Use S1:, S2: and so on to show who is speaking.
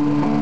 S1: you.